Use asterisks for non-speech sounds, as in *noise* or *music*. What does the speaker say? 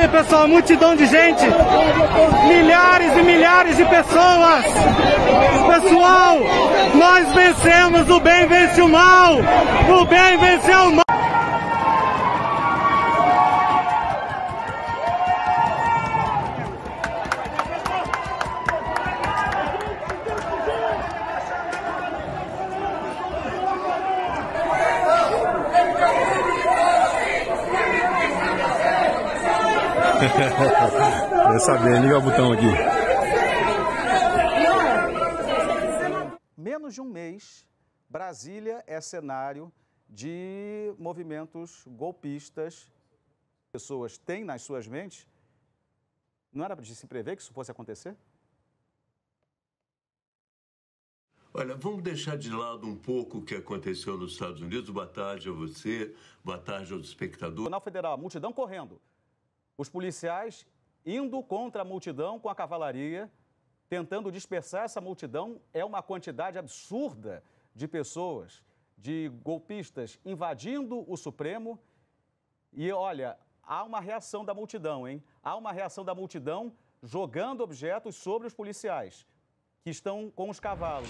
aí, pessoal, multidão de gente, milhares e milhares de pessoas. Pessoal, nós vencemos, o bem vence o mal, o bem venceu o mal. *laughs* Quer saber, liga o botão aqui. Menos de um mês, Brasília é cenário de movimentos golpistas. Pessoas têm nas suas mentes. Não era de se prever que isso fosse acontecer? Olha, vamos deixar de lado um pouco o que aconteceu nos Estados Unidos. Boa tarde a você, boa tarde aos espectadores. Tribunal Federal, a multidão correndo. Os policiais indo contra a multidão com a cavalaria, tentando dispersar essa multidão. É uma quantidade absurda de pessoas, de golpistas invadindo o Supremo. E olha, há uma reação da multidão, hein? Há uma reação da multidão jogando objetos sobre os policiais que estão com os cavalos.